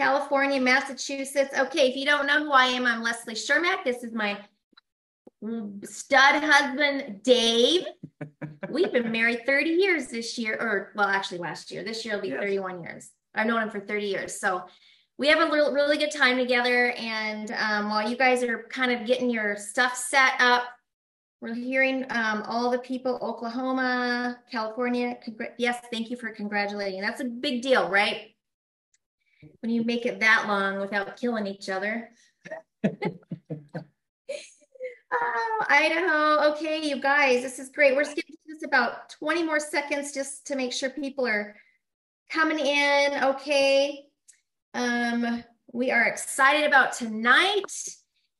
California, Massachusetts. Okay, if you don't know who I am, I'm Leslie Chermak. This is my stud husband, Dave. We've been married 30 years this year, or well, actually last year. This year will be yes. 31 years. I've known him for 30 years. So we have a really, really good time together. And um, while you guys are kind of getting your stuff set up, we're hearing um, all the people, Oklahoma, California. yes, thank you for congratulating. That's a big deal, right? When you make it that long without killing each other. oh, Idaho. Okay, you guys, this is great. We're skipping just about 20 more seconds just to make sure people are coming in. Okay. Um, we are excited about tonight.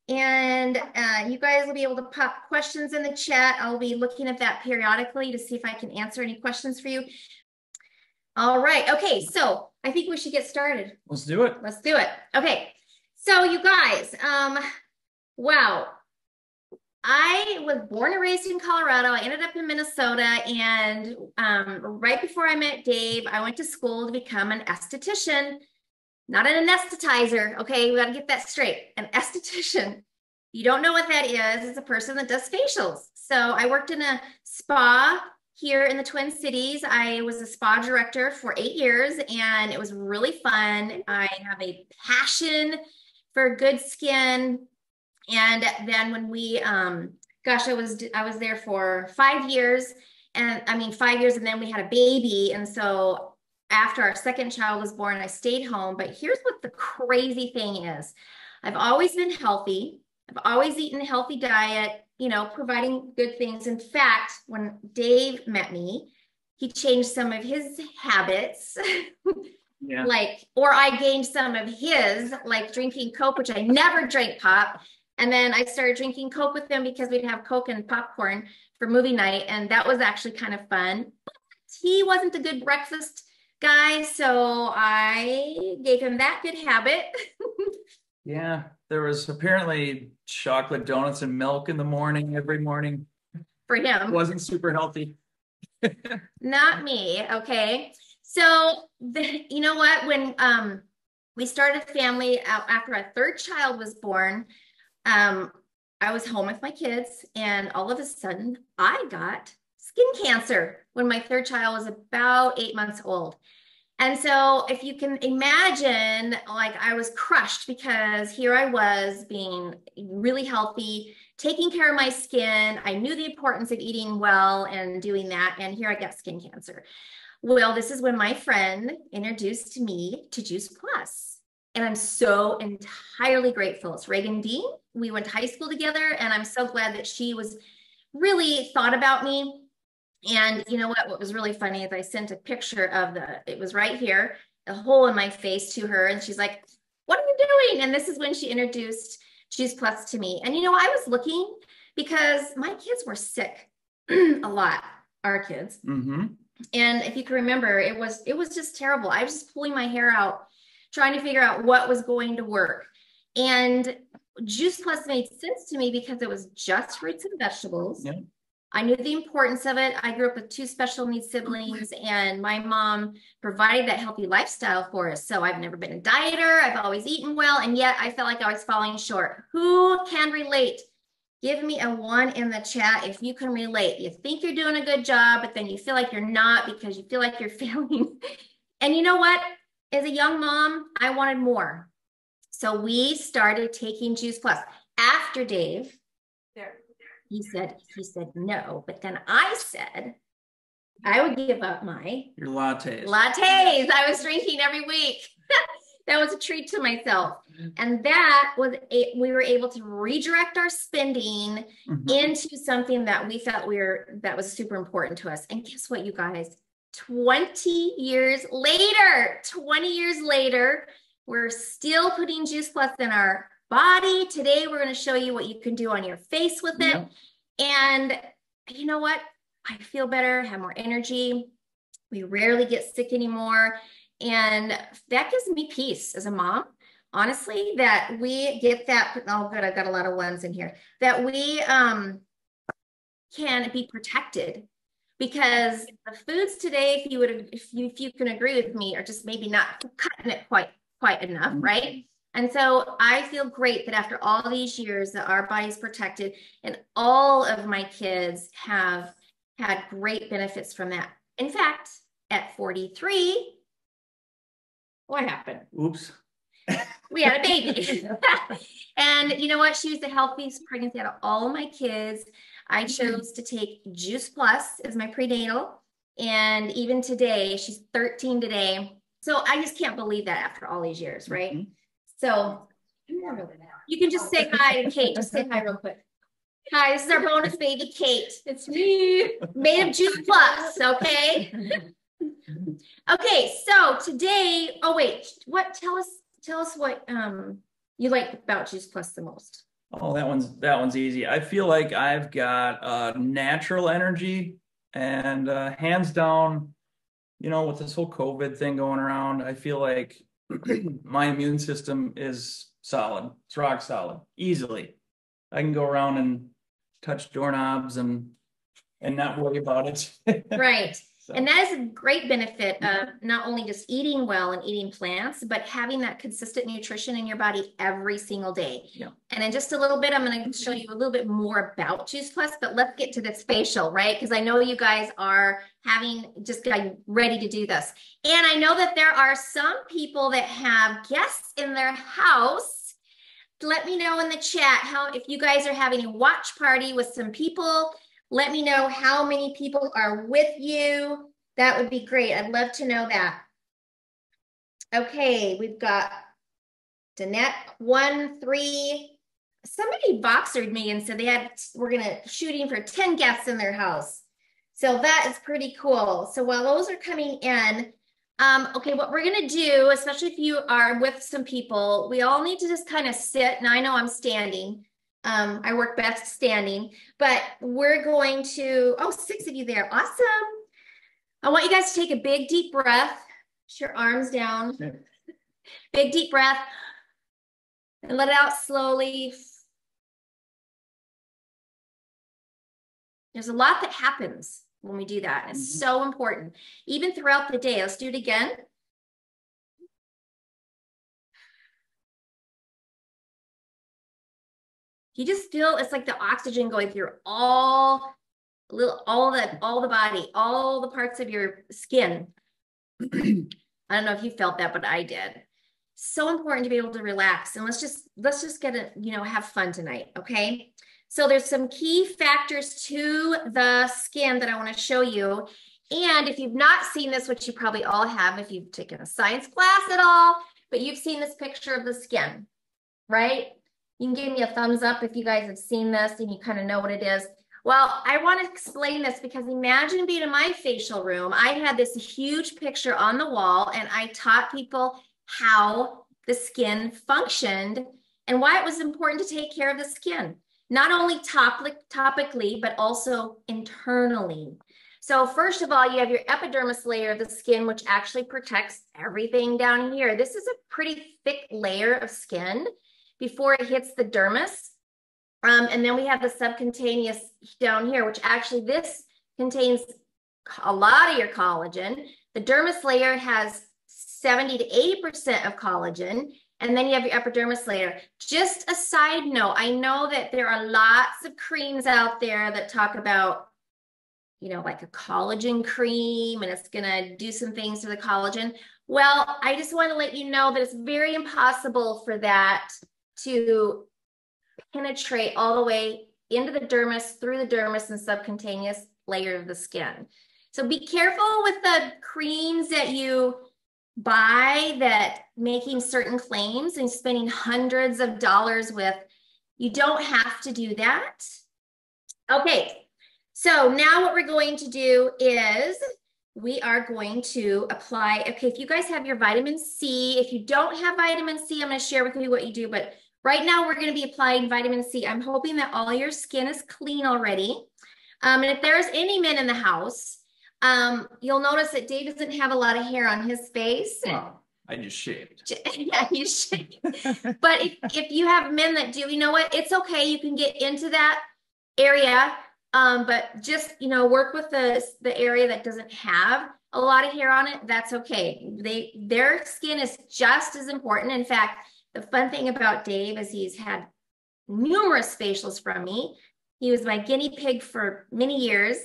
And uh, you guys will be able to pop questions in the chat. I'll be looking at that periodically to see if I can answer any questions for you. All right. Okay. So I think we should get started. Let's do it. Let's do it. Okay. So you guys, um, wow. I was born and raised in Colorado. I ended up in Minnesota. And um, right before I met Dave, I went to school to become an esthetician not an anesthetizer. Okay, we got to get that straight. An esthetician. You don't know what that is. It's a person that does facials. So I worked in a spa here in the Twin Cities. I was a spa director for eight years and it was really fun. I have a passion for good skin. And then when we, um, gosh, I was, I was there for five years and I mean, five years and then we had a baby. And so after our second child was born, I stayed home. But here's what the crazy thing is I've always been healthy, I've always eaten a healthy diet, you know, providing good things. In fact, when Dave met me, he changed some of his habits. Yeah. like, or I gained some of his, like drinking Coke, which I never drank pop. And then I started drinking Coke with him because we'd have Coke and popcorn for movie night. And that was actually kind of fun. But he wasn't a good breakfast guy. So I gave him that good habit. yeah, there was apparently chocolate donuts and milk in the morning every morning. For him. It wasn't super healthy. Not me. Okay. So the, you know what? When um we started family after our third child was born, um, I was home with my kids, and all of a sudden I got skin cancer when my third child was about eight months old. And so, if you can imagine, like I was crushed because here I was being really healthy, taking care of my skin. I knew the importance of eating well and doing that. And here I got skin cancer. Well, this is when my friend introduced me to Juice Plus. And I'm so entirely grateful. It's Reagan Dean. We went to high school together, and I'm so glad that she was really thought about me and you know what? What was really funny is I sent a picture of the, it was right here, a hole in my face to her. And she's like, What are you doing? And this is when she introduced Juice Plus to me. And you know, I was looking because my kids were sick a lot, our kids. Mm-hmm. And if you can remember, it was it was just terrible. I was just pulling my hair out, trying to figure out what was going to work. And Juice Plus made sense to me because it was just fruits and vegetables. Yeah I knew the importance of it. I grew up with two special needs siblings, and my mom provided that healthy lifestyle for us. So I've never been a dieter. I've always eaten well, and yet I felt like I was falling short. Who can relate? Give me a one in the chat if you can relate. You think you're doing a good job, but then you feel like you're not because you feel like you're failing. and you know what? As a young mom, I wanted more. So we started taking Juice Plus after Dave he said he said no but then i said i would give up my your lattes. lattes. I was drinking every week. That was a treat to myself. And that was a, we were able to redirect our spending mm-hmm. into something that we felt we were that was super important to us. And guess what you guys? 20 years later 20 years later we're still putting juice plus in our body. Today, we're going to show you what you can do on your face with it. Yep. And you know what? I feel better, have more energy. We rarely get sick anymore. And that gives me peace as a mom, honestly, that we get that. Oh, good. I've got a lot of ones in here that we um, can be protected because the foods today, if you would, if you, if you can agree with me, are just maybe not cutting it quite quite enough, mm-hmm. right? And so I feel great that after all these years that our body's protected and all of my kids have had great benefits from that. In fact, at 43, what happened? Oops. we had a baby. and you know what? She was the healthiest pregnancy out of all of my kids. I chose to take Juice Plus as my prenatal. And even today, she's 13 today. So I just can't believe that after all these years, right? Mm-hmm. So you can just say hi to Kate. Just say hi real quick. Hi, this is our bonus baby, Kate. It's me, made of Juice Plus, okay? okay, so today, oh wait, what tell us tell us what um you like about Juice Plus the most. Oh, that one's that one's easy. I feel like I've got uh natural energy and uh hands down, you know, with this whole COVID thing going around, I feel like my immune system is solid. It's rock solid, easily. I can go around and touch doorknobs and and not worry about it. right. So. And that is a great benefit of not only just eating well and eating plants, but having that consistent nutrition in your body every single day. Yeah. And in just a little bit, I'm going to show you a little bit more about Juice Plus, but let's get to this facial, right? Because I know you guys are having just getting ready to do this. And I know that there are some people that have guests in their house. Let me know in the chat how if you guys are having a watch party with some people let me know how many people are with you. That would be great. I'd love to know that. Okay, we've got Danette one, three. Somebody boxered me and said they had we're gonna shooting for 10 guests in their house. So that is pretty cool. So while those are coming in, um, okay, what we're gonna do, especially if you are with some people, we all need to just kind of sit. And I know I'm standing. Um, I work best standing, but we're going to, oh, six of you there. Awesome. I want you guys to take a big deep breath. Put your arms down. big deep breath. And let it out slowly. There's a lot that happens when we do that. It's mm-hmm. so important. Even throughout the day. Let's do it again. You just feel it's like the oxygen going through all little all the all the body all the parts of your skin. I don't know if you felt that but i did. So important to be able to relax and let's just let's just get it you know have fun tonight okay? So there's some key factors to the skin that i want to show you and if you've not seen this which you probably all have if you've taken a science class at all but you've seen this picture of the skin right you can give me a thumbs up if you guys have seen this and you kind of know what it is. Well, I want to explain this because imagine being in my facial room. I had this huge picture on the wall and I taught people how the skin functioned and why it was important to take care of the skin, not only topic, topically, but also internally. So first of all, you have your epidermis layer of the skin, which actually protects everything down here. This is a pretty thick layer of skin before it hits the dermis. Um, and then we have the subcutaneous down here, which actually this contains a lot of your collagen. The dermis layer has 70 to 80% of collagen. And then you have your epidermis layer. Just a side note, I know that there are lots of creams out there that talk about, you know, like a collagen cream and it's going to do some things to the collagen. Well, I just want to let you know that it's very impossible for that to penetrate all the way into the dermis, through the dermis and subcutaneous layer of the skin. So be careful with the creams that you buy that making certain claims and spending hundreds of dollars with. You don't have to do that. Okay, so now what we're going to do is we are going to apply, okay, if you guys have your vitamin C, if you don't have vitamin C, I'm gonna share with you what you do, but Right now, we're going to be applying vitamin C. I'm hoping that all your skin is clean already. Um, and if there's any men in the house, um, you'll notice that Dave doesn't have a lot of hair on his face. Oh, I just shaved. yeah, you shaved. but if, if you have men that do, you know what? It's okay. You can get into that area. Um, but just, you know, work with the, the area that doesn't have a lot of hair on it, that's okay. They their skin is just as important. In fact, the fun thing about Dave is he's had numerous facials from me. He was my guinea pig for many years,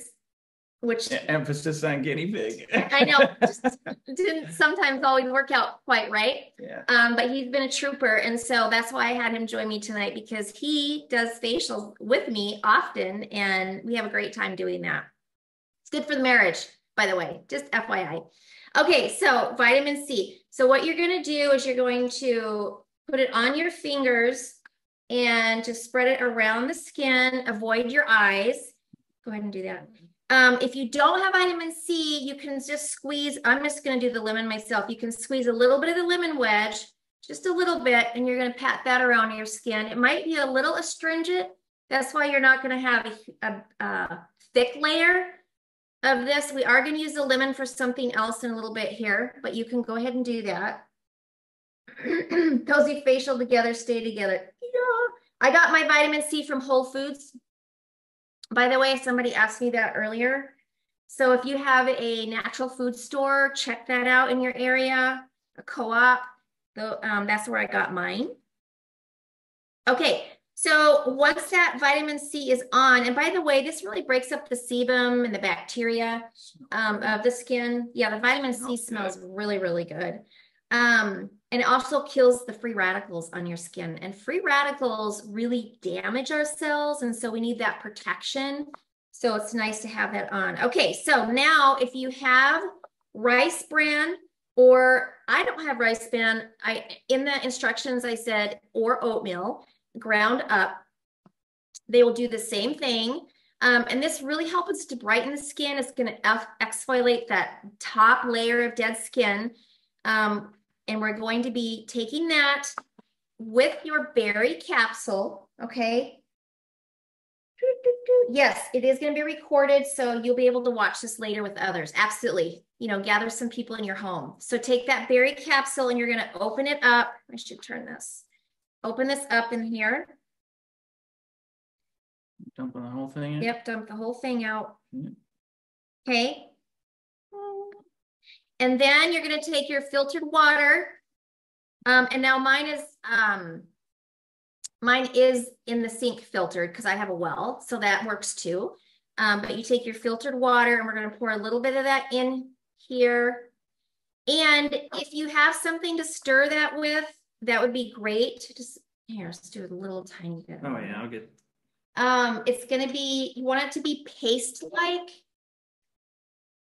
which emphasis on guinea pig. I know just didn't sometimes always work out quite right. Yeah. Um, but he's been a trooper, and so that's why I had him join me tonight because he does facials with me often, and we have a great time doing that. It's good for the marriage by the way, just FYI. Okay, so vitamin C. So what you're going to do is you're going to put it on your fingers and just spread it around the skin. Avoid your eyes. Go ahead and do that. Um, if you don't have vitamin C, you can just squeeze. I'm just going to do the lemon myself. You can squeeze a little bit of the lemon wedge, just a little bit, and you're going to pat that around your skin. It might be a little astringent. That's why you're not going to have a, a, a thick layer of this. We are going to use the lemon for something else in a little bit here, but you can go ahead and do that. Cozy facial together, stay together. Yeah. I got my vitamin C from Whole Foods. By the way, somebody asked me that earlier. So if you have a natural food store, check that out in your area, a co-op. Um, that's where I got mine. Okay, so once that vitamin C is on, and by the way, this really breaks up the sebum and the bacteria um, of the skin. Yeah, the vitamin C smells really, really good. Um, and it also kills the free radicals on your skin. And free radicals really damage our cells. And so we need that protection. So it's nice to have that on. Okay, so now if you have rice bran, or I don't have rice bran, I in the instructions I said, or oatmeal ground up. They will do the same thing. Um, and this really helps to brighten the skin. It's going to exfoliate that top layer of dead skin. Um, and we're going to be taking that with your berry capsule. Okay. Yes, it is going to be recorded. So you'll be able to watch this later with others. Absolutely. You know, gather some people in your home. So take that berry capsule and you're going to open it up. I should turn this open this up in here. Dumping the whole thing in? Yep, dump the whole thing out. Mm. Okay. And then you're going to take your filtered water. Um, and now mine is um, mine is in the sink filtered because I have a well, so that works too. Um, but you take your filtered water and we're going to pour a little bit of that in here. And if you have something to stir that with, that would be great. Just here, let's do a little tiny bit. Oh yeah, I'll get. Um, it's gonna be, you want it to be paste-like.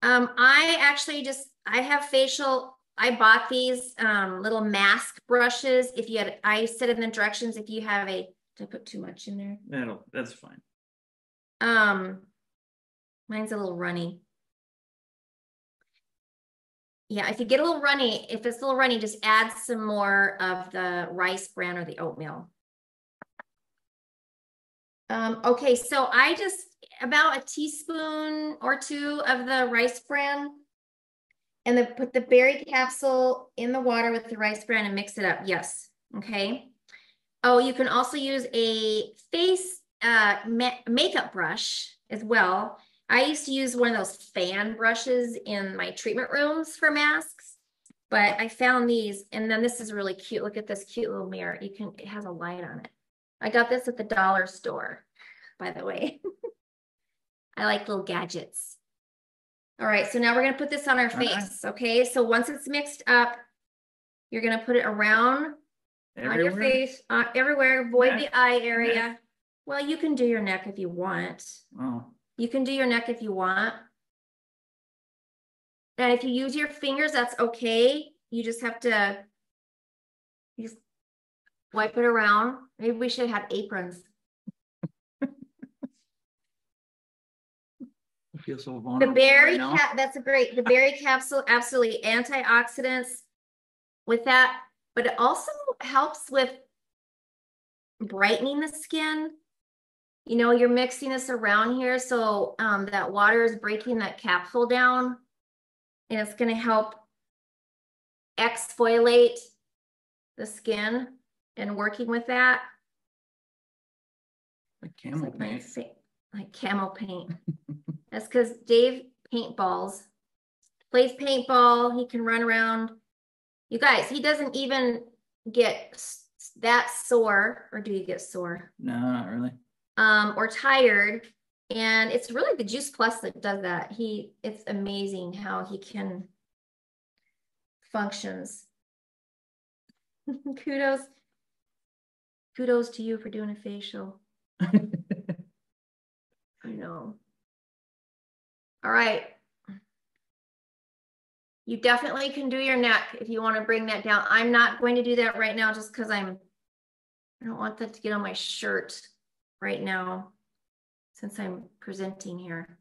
Um, I actually just, I have facial, I bought these um, little mask brushes. If you had, I said in the directions, if you have a, did I put too much in there? That'll, that's fine. Um, mine's a little runny. Yeah, if you get a little runny, if it's a little runny, just add some more of the rice bran or the oatmeal. Um, okay, so I just about a teaspoon or two of the rice bran and then put the berry capsule in the water with the rice bran and mix it up. Yes. Okay. Oh, you can also use a face uh, ma makeup brush as well. I used to use one of those fan brushes in my treatment rooms for masks, but I found these, and then this is really cute. Look at this cute little mirror. You can, it has a light on it. I got this at the dollar store, by the way. I like little gadgets. All right, so now we're gonna put this on our face, okay? So once it's mixed up, you're gonna put it around on your face, uh, everywhere, avoid the eye area. Well, you can do your neck if you want. Oh. You can do your neck if you want. And if you use your fingers, that's okay. You just have to just wipe it around. Maybe we should have aprons. Feel so vulnerable. The berry right cap, that's a great. The berry capsule, absolutely antioxidants with that, but it also helps with brightening the skin you know, you're mixing this around here. So um, that water is breaking that capsule down and it's going to help exfoliate the skin and working with that. Like camel paint. Like, camel paint. That's because Dave paintballs plays paintball. He can run around. You guys, he doesn't even get that sore, or do you get sore? No, not really. Um, or tired. And it's really the Juice Plus that does that. He, it's amazing how he can functions. kudos, kudos to you for doing a facial. I know. All right. You definitely can do your neck if you want to bring that down. I'm not going to do that right now just because I'm, I don't want that to get on my shirt right now since I'm presenting here.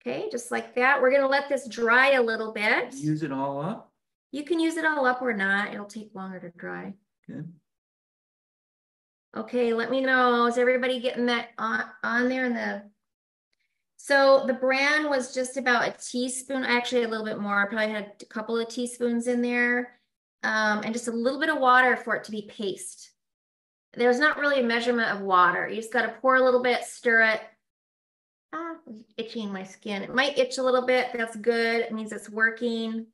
Okay, just like that. We're gonna let this dry a little bit. Use it all up? You can use it all up or not. It'll take longer to dry. Good. Okay, let me know. Is everybody getting that on, on there in the so the bran was just about a teaspoon, actually a little bit more. I probably had a couple of teaspoons in there um, and just a little bit of water for it to be paste. There's not really a measurement of water. You just got to pour a little bit, stir it. Ah, itching my skin. It might itch a little bit. That's good. It means it's working.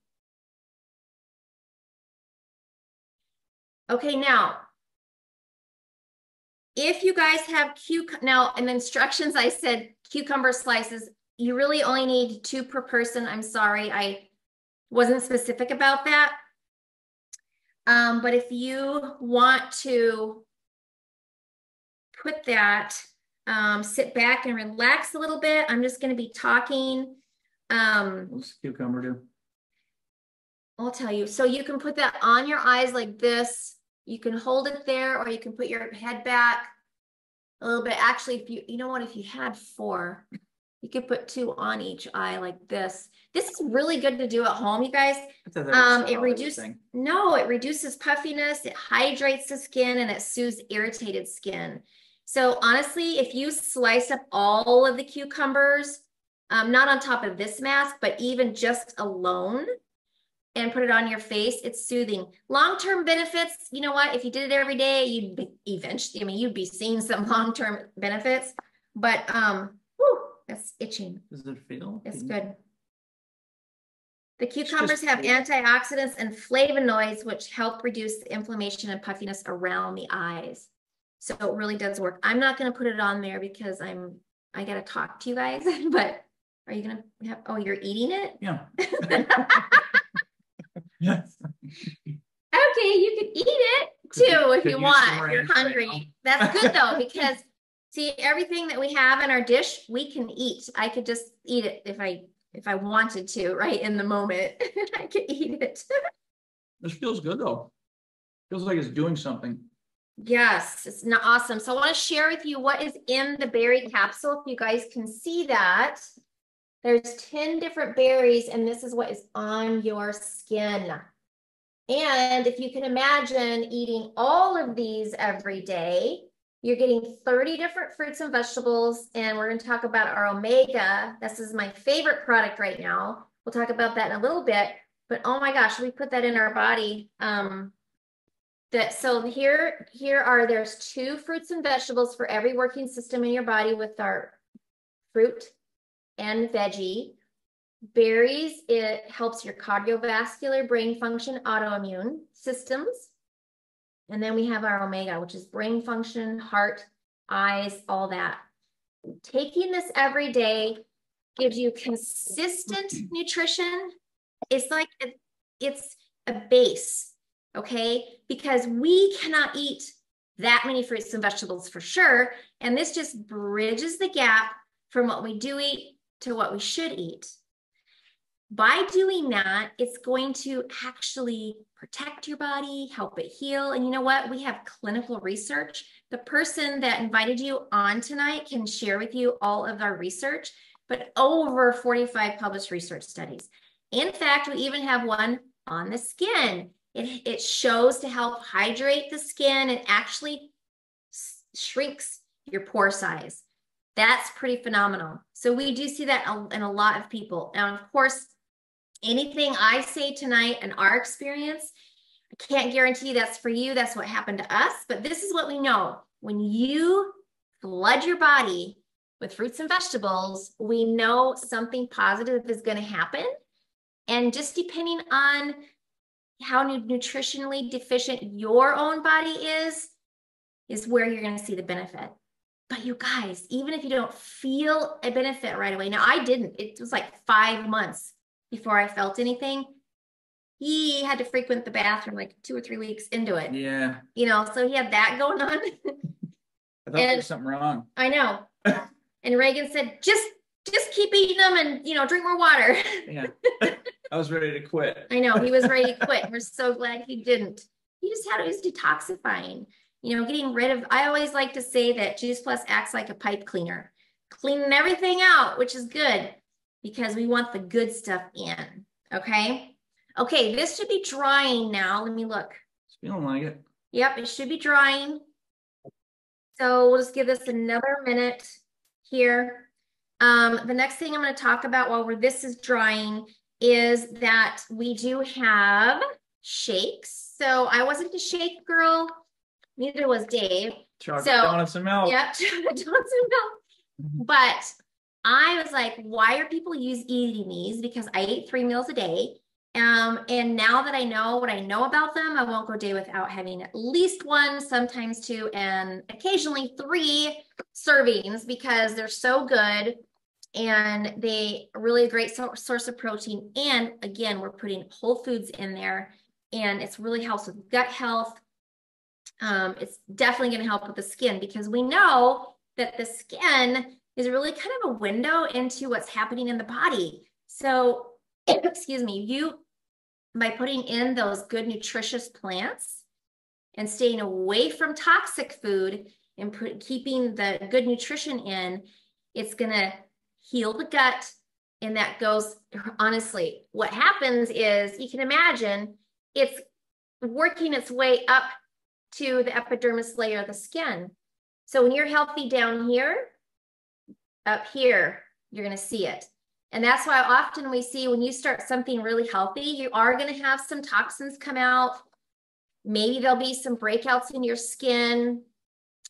Okay, now if you guys have cucumber, now in the instructions, I said cucumber slices, you really only need two per person. I'm sorry, I wasn't specific about that. Um, but if you want to put that, um, sit back and relax a little bit. I'm just going to be talking. Um, What's cucumber do? I'll tell you. So you can put that on your eyes like this you can hold it there or you can put your head back a little bit. Actually, if you, you know what, if you had four, you could put two on each eye like this. This is really good to do at home, you guys. Um, it reduces, no, it reduces puffiness, it hydrates the skin and it soothes irritated skin. So honestly, if you slice up all of the cucumbers, um, not on top of this mask, but even just alone, and put it on your face, it's soothing. Long-term benefits, you know what? If you did it every day, you'd be eventually, I mean, you'd be seeing some long-term benefits, but um, whew, that's itching. Does it feel? It's good. The cucumbers have antioxidants and flavonoids, which help reduce the inflammation and puffiness around the eyes. So it really does work. I'm not going to put it on there because I'm, I got to talk to you guys, but are you going to have, oh, you're eating it? Yeah. Yes. Okay, you can eat it too if you want. If you're hungry. That's good though, because see everything that we have in our dish, we can eat. I could just eat it if I if I wanted to, right in the moment. I could eat it. this feels good though. Feels like it's doing something. Yes, it's not awesome. So I want to share with you what is in the berry capsule. If you guys can see that, there's 10 different berries, and this is what is on your skin. And if you can imagine eating all of these every day, you're getting 30 different fruits and vegetables. And we're going to talk about our omega. This is my favorite product right now. We'll talk about that in a little bit. But oh my gosh, we put that in our body. Um, that so here here are there's two fruits and vegetables for every working system in your body with our fruit and veggie. Berries, it helps your cardiovascular, brain function, autoimmune systems. And then we have our omega, which is brain function, heart, eyes, all that. Taking this every day gives you consistent nutrition. It's like a, it's a base, okay? Because we cannot eat that many fruits and vegetables for sure. And this just bridges the gap from what we do eat to what we should eat. By doing that, it's going to actually protect your body, help it heal. And you know what? We have clinical research. The person that invited you on tonight can share with you all of our research, but over 45 published research studies. In fact, we even have one on the skin. It, it shows to help hydrate the skin and actually shrinks your pore size. That's pretty phenomenal. So we do see that in a lot of people. Now, of course, anything I say tonight and our experience, I can't guarantee that's for you. That's what happened to us. But this is what we know. When you flood your body with fruits and vegetables, we know something positive is going to happen. And just depending on how nutritionally deficient your own body is, is where you're going to see the benefit. But you guys, even if you don't feel a benefit right away, now I didn't, it was like five months before I felt anything. He had to frequent the bathroom like two or three weeks into it. Yeah. You know, so he had that going on. I thought there was something wrong. I know. and Reagan said, just just keep eating them and you know, drink more water. yeah. I was ready to quit. I know he was ready to quit. We're so glad he didn't. He just had it was detoxifying you know, getting rid of, I always like to say that Juice Plus acts like a pipe cleaner, cleaning everything out, which is good because we want the good stuff in. Okay. Okay. This should be drying now. Let me look. It's feeling like it. Yep. It should be drying. So we'll just give this another minute here. Um, the next thing I'm going to talk about while we're, this is drying is that we do have shakes. So I wasn't a shake girl Neither was Dave. Chocolate so, donuts and milk. Yep, donuts and milk. But I was like, why are people use eating these? Because I ate three meals a day. Um, and now that I know what I know about them, I won't go a day without having at least one, sometimes two, and occasionally three servings because they're so good and they really a great so- source of protein. And again, we're putting whole foods in there and it's really helps with gut health, um, it's definitely going to help with the skin because we know that the skin is really kind of a window into what's happening in the body. So, excuse me, you by putting in those good nutritious plants and staying away from toxic food and put, keeping the good nutrition in, it's going to heal the gut. And that goes, honestly, what happens is you can imagine it's working its way up to the epidermis layer of the skin. So when you're healthy down here, up here, you're going to see it. And that's why often we see when you start something really healthy, you are going to have some toxins come out. Maybe there'll be some breakouts in your skin.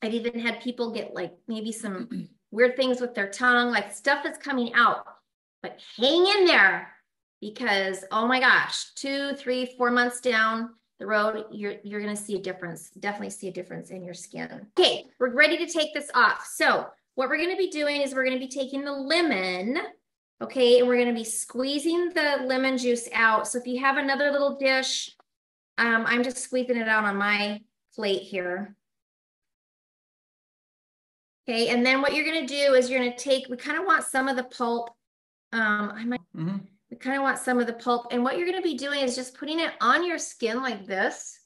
I've even had people get like maybe some weird things with their tongue, like stuff that's coming out. But hang in there because, oh my gosh, two, three, four months down, the road, you're, you're going to see a difference, definitely see a difference in your skin. Okay, we're ready to take this off. So what we're going to be doing is we're going to be taking the lemon, okay, and we're going to be squeezing the lemon juice out. So if you have another little dish, um, I'm just squeezing it out on my plate here. Okay, and then what you're going to do is you're going to take, we kind of want some of the pulp. Um, I might, mm -hmm. We kind of want some of the pulp. And what you're going to be doing is just putting it on your skin like this.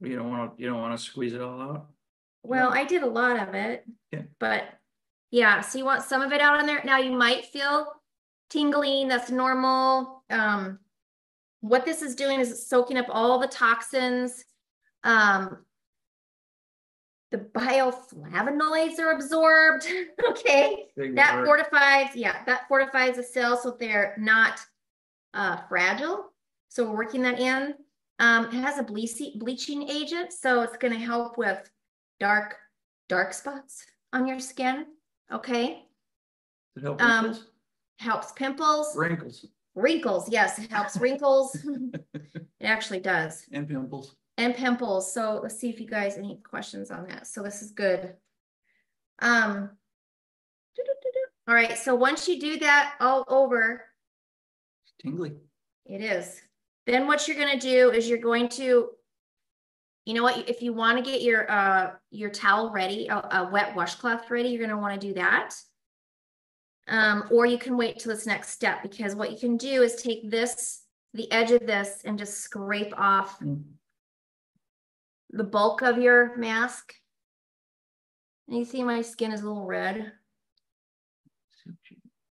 You don't want to, you don't want to squeeze it all out. Well, I did a lot of it. Yeah. But yeah, so you want some of it out on there. Now you might feel tingling. That's normal. Um, what this is doing is soaking up all the toxins. Um, the bioflavonoids are absorbed. okay. Big that word. fortifies, yeah, that fortifies the cells so they're not uh, fragile. So we're working that in. Um, it has a bleaching agent, so it's going to help with dark, dark spots on your skin. Okay. It help um, helps pimples. Wrinkles. Wrinkles, yes, it helps wrinkles. it actually does. And pimples and pimples. So let's see if you guys any questions on that. So this is good. Um, all right. So once you do that all over, tingly. It is. Then what you're going to do is you're going to, you know what? If you want to get your uh your towel ready, a, a wet washcloth ready, you're going to want to do that. Um, or you can wait till this next step because what you can do is take this, the edge of this, and just scrape off. Mm the bulk of your mask. And you see my skin is a little red,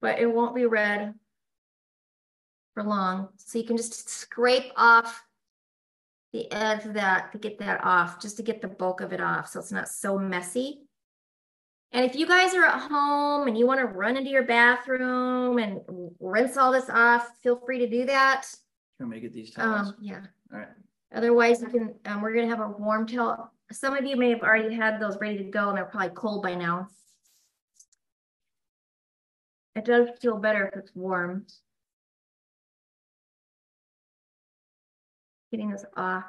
but it won't be red for long. So you can just scrape off the edge of that to get that off, just to get the bulk of it off so it's not so messy. And if you guys are at home and you want to run into your bathroom and rinse all this off, feel free to do that. Can we get these towels? Um, yeah. All right. Otherwise, you can, um, we're gonna have a warm towel. Some of you may have already had those ready to go and they're probably cold by now. It does feel better if it's warm. Getting this off.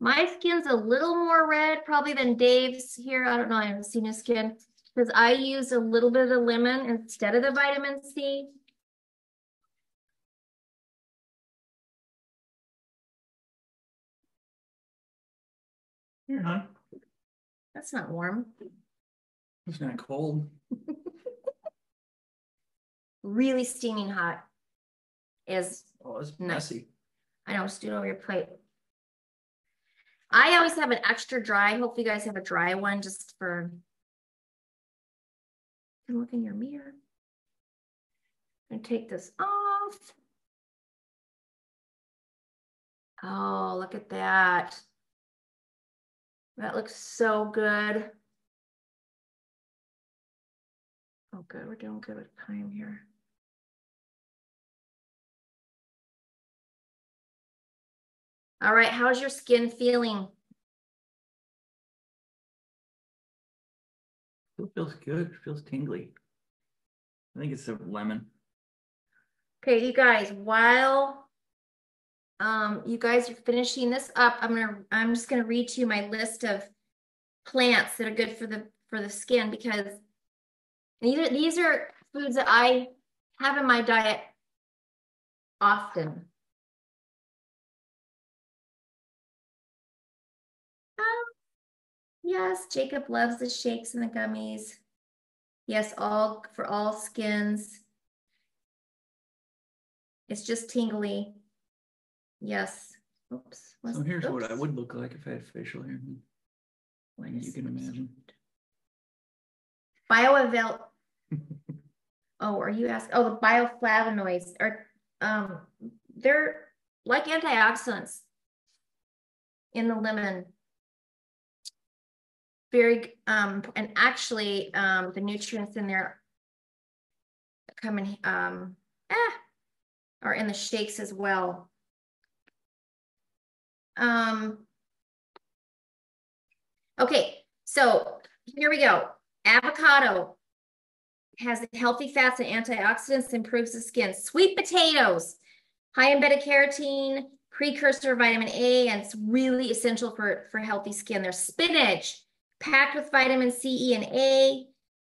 My skin's a little more red probably than Dave's here. I don't know. I haven't seen his skin because I use a little bit of the lemon instead of the vitamin C. Here, hon. That's not warm. It's not cold. Really steaming hot is, Oh, it's Nice. messy. I know, stood over your plate. I always have an extra dry. Hope you guys have a dry one just for. Can look in your mirror. And take this off. Oh, look at that. That looks so good. Oh, good. We're doing good with time here. All right, how's your skin feeling? It feels good. It feels tingly. I think it's the lemon. Okay, you guys, while um, you guys are finishing this up, I'm gonna I'm just gonna read to you my list of plants that are good for the for the skin because these are these are foods that I have in my diet often. Um, yes, Jacob loves the shakes and the gummies. Yes, all for all skins. It's just tingly. Yes. Oops. So here's what I would look like if I had facial hair. What You can imagine. Bioavail. Oh, are you asking? Oh, the bioflavonoids are um they're like antioxidants in the lemon. Very um and actually um the nutrients in there come in um eh, are in the shakes as well. Um okay, so here we go. Avocado has healthy fats and antioxidants, improves the skin. Sweet potatoes, high in beta carotene, precursor vitamin A, and it's really essential for, for healthy skin. There's spinach, packed with vitamin C, E, and A,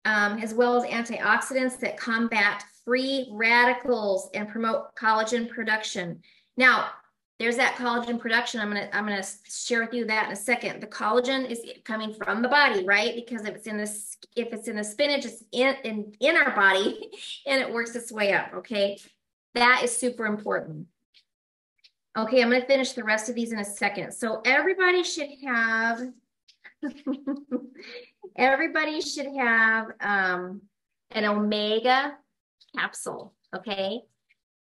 um, as well as antioxidants that combat free radicals and promote collagen production. Now, there's that collagen production. I'm gonna I'm gonna share with you that in a second. The collagen is coming from the body, right? Because if it's in this if it's in the spinach, it's in in, in our body and it works its way up. Okay, that is super important. Okay, I'm gonna finish the rest of these in a second. So everybody should have everybody should have um, an omega capsule. Okay,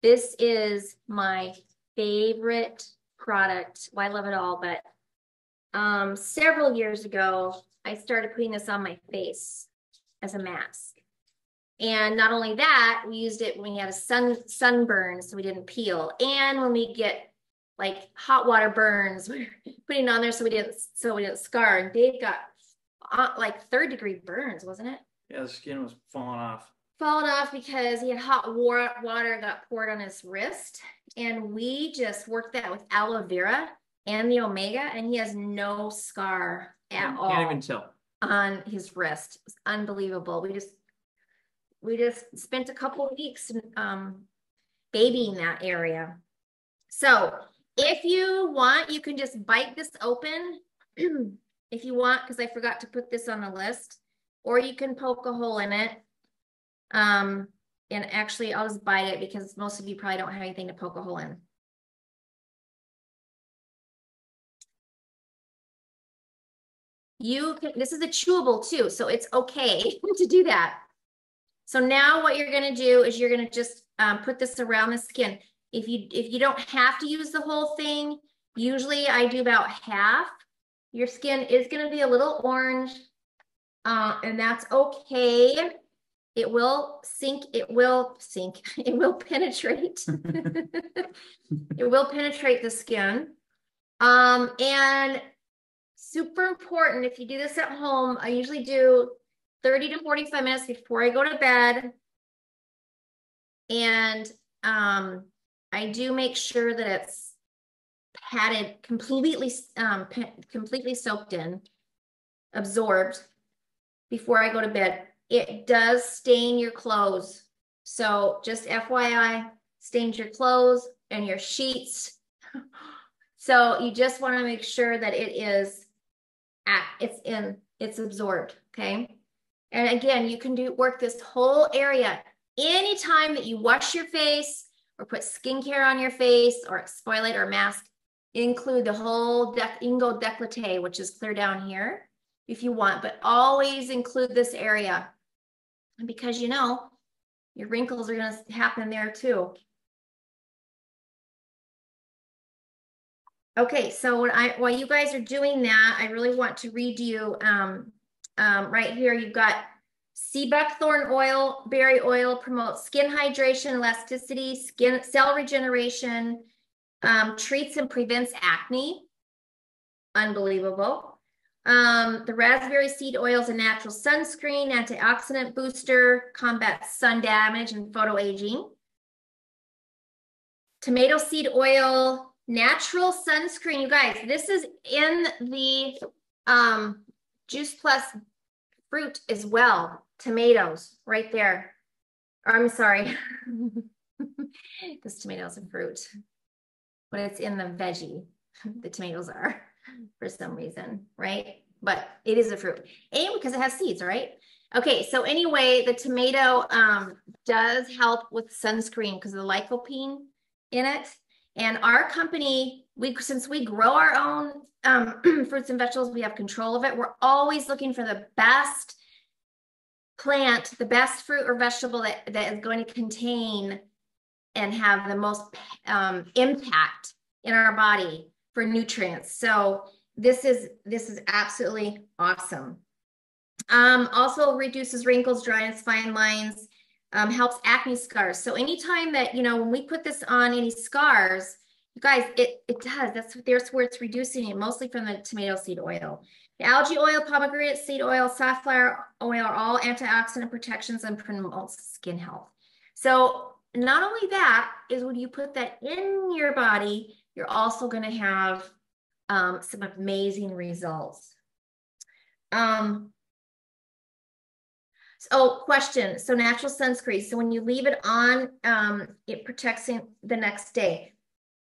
this is my favorite product. Well, I love it all, but um, several years ago, I started putting this on my face as a mask. And not only that, we used it when we had a sun sunburn, so we didn't peel. And when we get like hot water burns, we're putting it on there so we didn't so we didn't scar. And Dave got uh, like third degree burns, wasn't it? Yeah, the skin was falling off. Fallen off because he had hot war- water got poured on his wrist. And we just worked that with aloe vera and the omega and he has no scar at Can't all even tell. on his wrist. It was unbelievable. We just we just spent a couple of weeks um babying that area. So if you want you can just bite this open if you want because i forgot to put this on the list or you can poke a hole in it um, and actually I'll just bite it because most of you probably don't have anything to poke a hole in. You can, this is a chewable too, so it's okay to do that. So now what you're gonna do is you're gonna just um, put this around the skin. If you if you don't have to use the whole thing, usually I do about half. Your skin is gonna be a little orange, uh, and that's okay. It will sink, it will sink, it will penetrate. it will penetrate the skin. Um, and super important if you do this at home, I usually do 30 to 45 minutes before I go to bed. And um, I do make sure that it's padded completely, um, completely soaked in, absorbed before I go to bed. It does stain your clothes. So just FYI, stains your clothes and your sheets. so you just want to make sure that it is at, it's in, it's absorbed. Okay. And again, you can do work this whole area anytime that you wash your face or put skincare on your face or exfoliate or mask, include the whole, dec- you decollete, which is clear down here if you want, but always include this area because you know your wrinkles are going to happen there too. Okay, so I while you guys are doing that, I really want to read you um, um, right here. You've got sea buckthorn oil, berry oil promotes skin hydration, elasticity, skin cell regeneration, um, treats and prevents acne. Unbelievable. Um, the raspberry seed oil is a natural sunscreen, antioxidant booster, combats sun damage and photoaging. Tomato seed oil, natural sunscreen. You guys, this is in the um, Juice Plus fruit as well. Tomatoes right there. Or, I'm sorry. this tomatoes and fruit, but it's in the veggie. The tomatoes are for some reason, right? But it is a fruit. And because it has seeds, right? Okay, so anyway, the tomato um, does help with sunscreen because of the lycopene in it. And our company, we since we grow our own um, fruits and vegetables, we have control of it. We're always looking for the best plant, the best fruit or vegetable that, that is going to contain and have the most um, impact in our body for nutrients. So this is this is absolutely awesome. Um, also reduces wrinkles, dryness, fine lines, um, helps acne scars. So anytime that you know when we put this on any scars, you guys, it it does. That's there's where it's reducing it, mostly from the tomato seed oil. The algae oil, pomegranate seed oil, safflower oil are all antioxidant protections and promotes skin health. So not only that is when you put that in your body, you're also going to have um, some amazing results. Um, so question, so natural sunscreen. So when you leave it on, um, it protects the next day.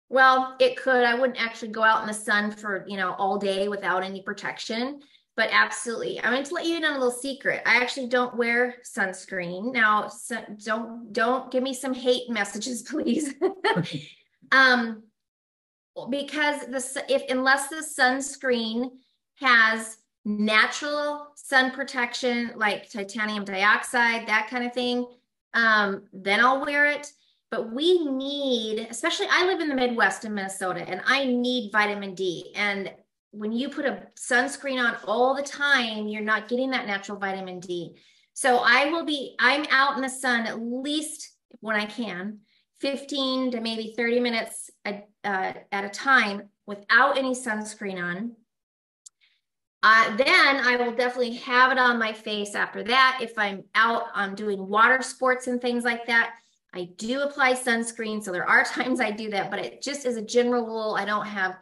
Well, it could. I wouldn't actually go out in the sun for, you know, all day without any protection, but absolutely. I'm going to let you in on a little secret. I actually don't wear sunscreen. Now, so don't don't give me some hate messages, please. um because the if unless the sunscreen has natural sun protection like titanium dioxide, that kind of thing, um, then I'll wear it but we need, especially I live in the Midwest in Minnesota, and I need vitamin D. And when you put a sunscreen on all the time, you're not getting that natural vitamin D. So I will be, I'm out in the sun at least when I can, 15 to maybe 30 minutes a, uh, at a time without any sunscreen on. Uh, then I will definitely have it on my face after that. If I'm out on doing water sports and things like that, I do apply sunscreen. So there are times I do that, but it just as a general rule, I don't have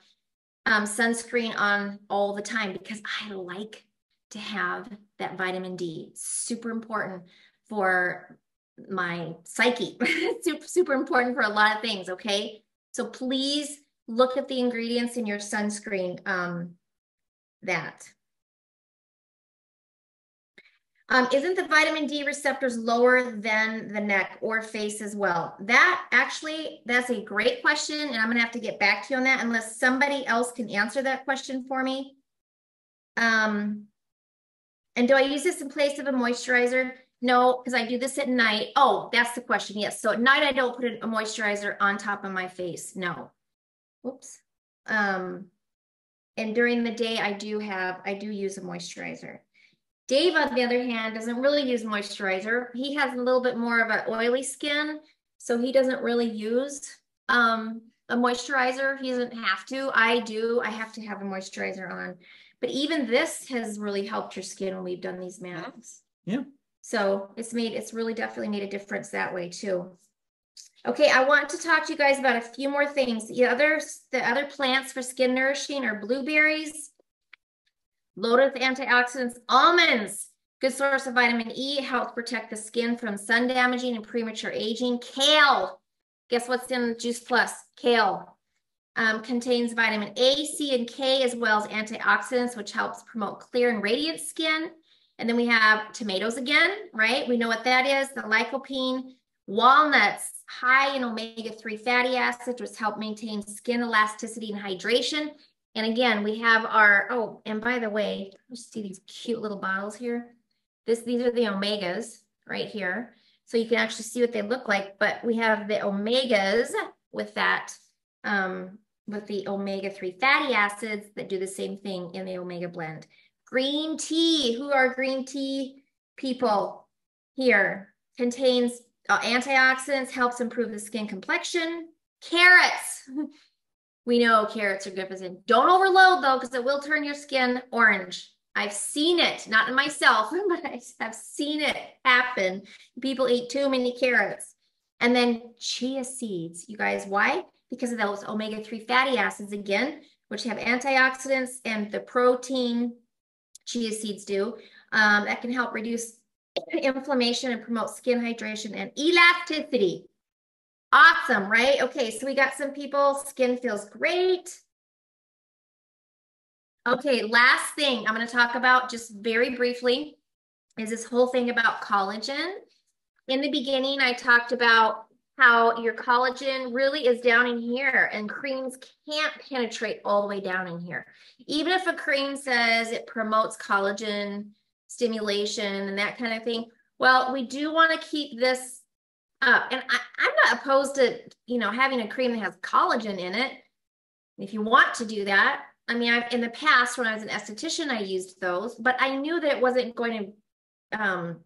um, sunscreen on all the time because I like to have that vitamin D. super important for my psyche. super, super important for a lot of things. Okay. So please look at the ingredients in your sunscreen. Um, that. Um, isn't the vitamin D receptors lower than the neck or face as well? That actually, that's a great question. And I'm going to have to get back to you on that unless somebody else can answer that question for me. Um, and do I use this in place of a moisturizer? No, because I do this at night. Oh, that's the question. Yes. So at night, I don't put a moisturizer on top of my face. No. Oops. Um, and during the day, I do have, I do use a moisturizer. Dave, on the other hand, doesn't really use moisturizer. He has a little bit more of an oily skin, so he doesn't really use um, a moisturizer. He doesn't have to. I do. I have to have a moisturizer on. But even this has really helped your skin when we've done these masks. Yeah. So it's made, it's really definitely made a difference that way too. Okay, I want to talk to you guys about a few more things. The others, the other plants for skin nourishing are blueberries, loaded with antioxidants, almonds, good source of vitamin E, helps protect the skin from sun damaging and premature aging. Kale, guess what's in Juice Plus? Kale um, contains vitamin A, C, and K, as well as antioxidants, which helps promote clear and radiant skin. And then we have tomatoes again, right? We know what that is, the lycopene, walnuts, high in omega-3 fatty acids, which help maintain skin elasticity and hydration. And again, we have our, oh, and by the way, see these cute little bottles here. This, these are the omegas right here. So you can actually see what they look like, but we have the omegas with that, um, with the omega-3 fatty acids that do the same thing in the omega blend. Green tea, who are green tea people here? Contains uh, antioxidants, helps improve the skin complexion. Carrots, we know carrots are good for skin. Don't overload though, because it will turn your skin orange. I've seen it, not in myself, but I have seen it happen. People eat too many carrots. And then chia seeds, you guys, why? Because of those omega 3 fatty acids, again, which have antioxidants and the protein chia seeds do um, that can help reduce inflammation and promote skin hydration and elasticity. Awesome, right? Okay, so we got some people, skin feels great. Okay, last thing I'm going to talk about just very briefly is this whole thing about collagen. In the beginning, I talked about how your collagen really is down in here and creams can't penetrate all the way down in here. Even if a cream says it promotes collagen stimulation and that kind of thing, well, we do want to keep this up. And I, I'm not opposed to, you know, having a cream that has collagen in it. If you want to do that, I mean, I've, in the past when I was an esthetician, I used those, but I knew that it wasn't going to um,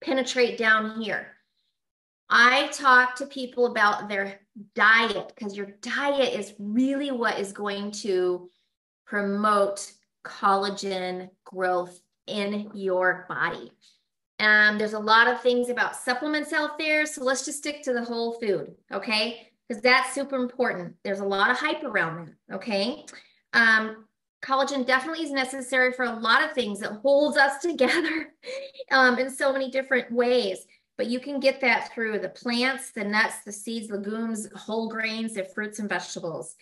penetrate down here. I talk to people about their diet because your diet is really what is going to promote collagen growth in your body. Um, there's a lot of things about supplements out there. So let's just stick to the whole food, okay? Because that's super important. There's a lot of hype around that, okay? Um, collagen definitely is necessary for a lot of things. It holds us together um, in so many different ways. But you can get that through the plants, the nuts, the seeds, legumes, whole grains, the fruits and vegetables.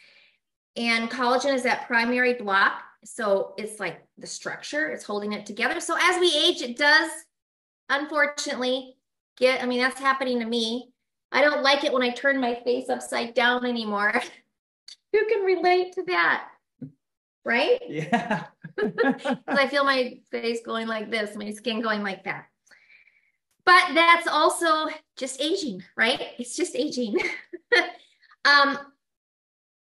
And collagen is that primary block. So it's like the structure, it's holding it together. So as we age, it does unfortunately get, I mean, that's happening to me. I don't like it when I turn my face upside down anymore. Who can relate to that? Right? Yeah. I feel my face going like this, my skin going like that. But that's also just aging, right? It's just aging. um,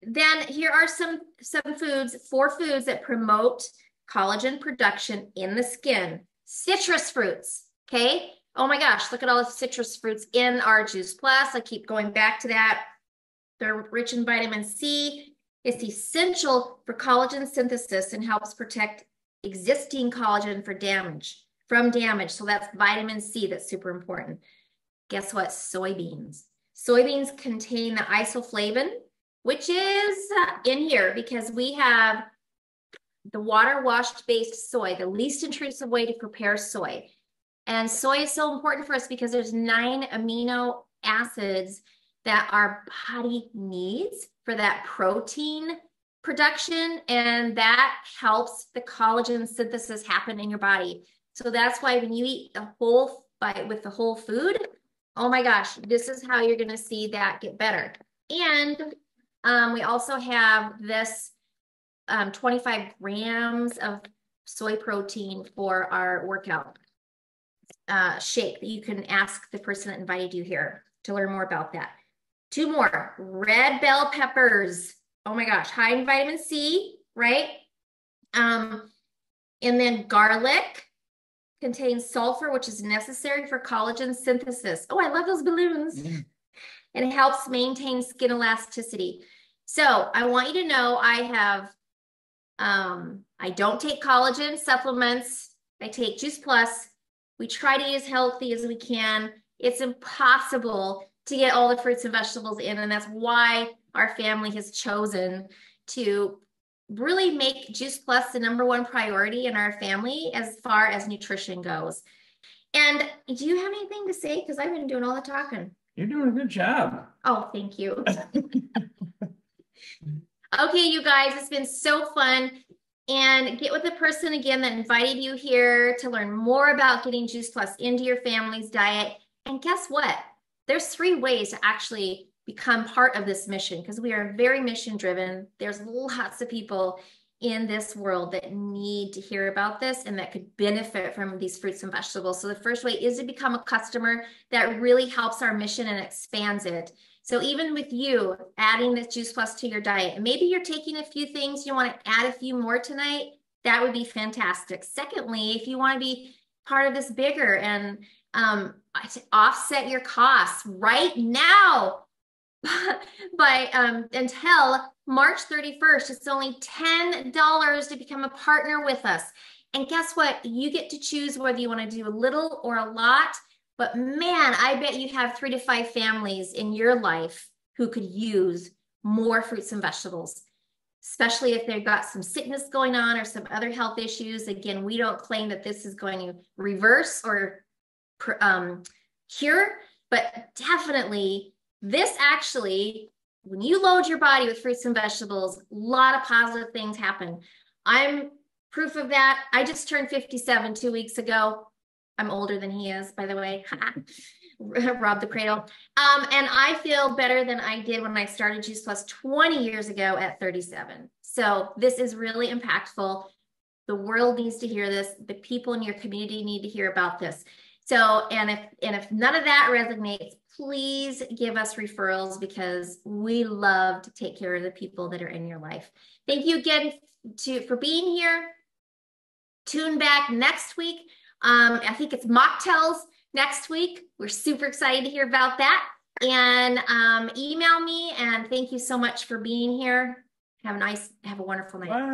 then here are some some foods, four foods that promote collagen production in the skin. Citrus fruits, okay? Oh my gosh, look at all the citrus fruits in our Juice Plus. I keep going back to that. They're rich in vitamin C. It's essential for collagen synthesis and helps protect existing collagen for damage, from damage. So that's vitamin C that's super important. Guess what? Soybeans. Soybeans contain the isoflavone, which is uh, in here because we have the water washed based soy, the least intrusive way to prepare soy. And soy is so important for us because there's nine amino acids that our body needs for that protein production. And that helps the collagen synthesis happen in your body. So that's why when you eat the whole bite with the whole food, oh my gosh, this is how you're going to see that get better. And um, we also have this um, 25 grams of soy protein for our workout uh, shake that you can ask the person that invited you here to learn more about that. Two more red bell peppers. Oh my gosh, high in vitamin C, right? Um, and then garlic contains sulfur, which is necessary for collagen synthesis. Oh, I love those balloons. And it helps maintain skin elasticity. So I want you to know I have, um, I don't take collagen supplements. I take Juice Plus We try to eat as healthy as we can. It's impossible to get all the fruits and vegetables in. And that's why our family has chosen to really make Juice Plus the number one priority in our family as far as nutrition goes. And do you have anything to say? Because I've been doing all the talking. You're doing a good job. Oh, thank you. okay, you guys, it's been so fun. And get with the person again that invited you here to learn more about getting Juice Plus into your family's diet. And guess what? There's three ways to actually become part of this mission because we are very mission driven. There's lots of people in this world that need to hear about this and that could benefit from these fruits and vegetables. So the first way is to become a customer that really helps our mission and expands it. So even with you adding this Juice Plus to your diet, maybe you're taking a few things, you want to add a few more tonight, that would be fantastic. Secondly, if you want to be part of this bigger and um, offset your costs right now by um, until March 31st. It's only $10 to become a partner with us. And guess what? You get to choose whether you want to do a little or a lot. But man, I bet you have three to five families in your life who could use more fruits and vegetables, especially if they've got some sickness going on or some other health issues. Again, we don't claim that this is going to reverse or um, cure, but definitely this actually, when you load your body with fruits and vegetables, a lot of positive things happen. I'm proof of that. I just turned 57 two weeks ago. I'm older than he is, by the way. Rob the cradle. Um, and I feel better than I did when I started Juice Plus 20 years ago at 37. So this is really impactful. The world needs to hear this. The people in your community need to hear about this. So, and if and if none of that resonates, please give us referrals because we love to take care of the people that are in your life. Thank you again to for being here. Tune back next week. Um, I think it's mocktails next week. We're super excited to hear about that. And um, email me and thank you so much for being here. Have a nice, have a wonderful night. Bye.